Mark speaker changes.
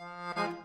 Speaker 1: Bye.